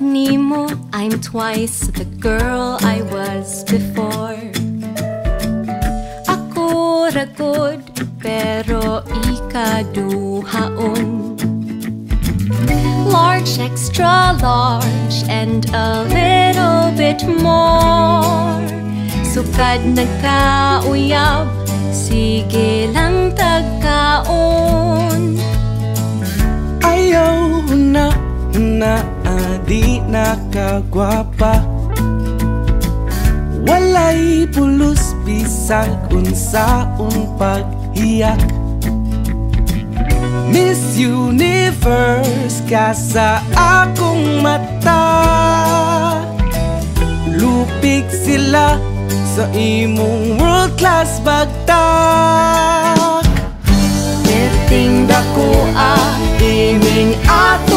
Nimo, I'm twice the girl I was before. Ako ragod, pero ikaduhaon Large, extra large, and a little bit more. Sukad nagkauyab, sige lang tagkaon. Ayaw na na di nakagwapa. Walay pulos bisag unsaon paghiyak Miss Universe ka sa akong mata. Lupig sila sa imong world class bagtak. Perting dako ah, ining atong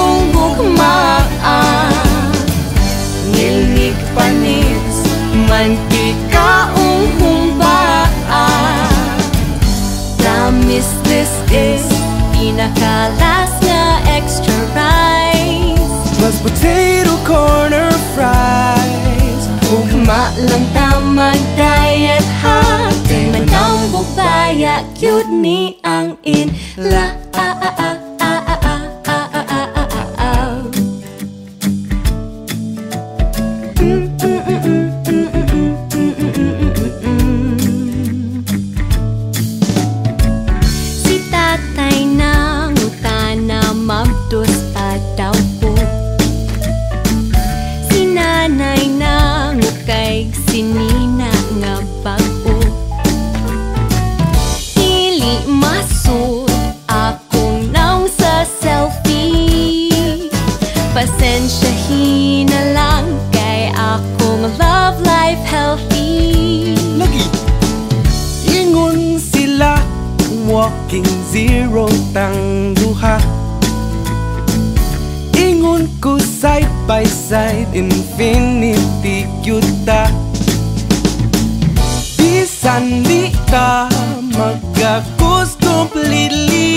Promise this is pinakalas na extra rice. Mashed potato corner fries. Ugma lang ta mag-diet ha Kay manang bubaya cute ni ang in la Pasensyahin na lang kay akong love life healthy. Lagi. Ingon sila Walking zero tang duha. Ingon ko side by side Infinity yuta Bisan di ka Magkakus completely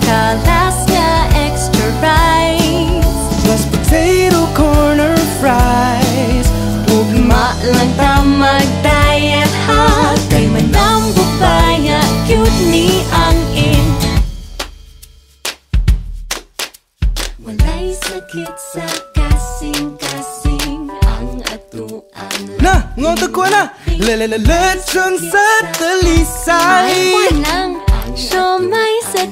pinakalas nga extra rice. Mashed potato corner fries. Ugma lang ta mag-diet ha Kay manang bubaya, cute ni ang in. Walay sakit sa kasing-kasing Ang atuan Na, ngoto ko na. Lalalalatson sa talisay. Walang siomay sa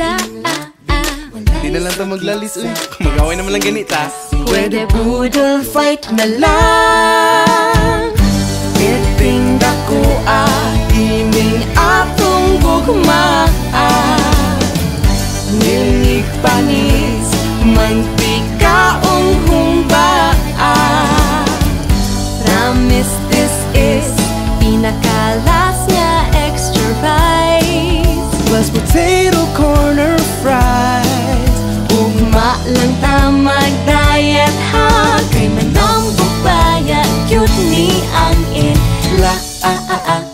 tisa ah, ah. Di na lang ta maglalis uy. Mag-away naman lang ganita. Pwede boodle fight na lang. Iting dako ah Ining atong gugmaan ah ah ah.